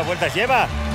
¿Cuántas vueltas lleva?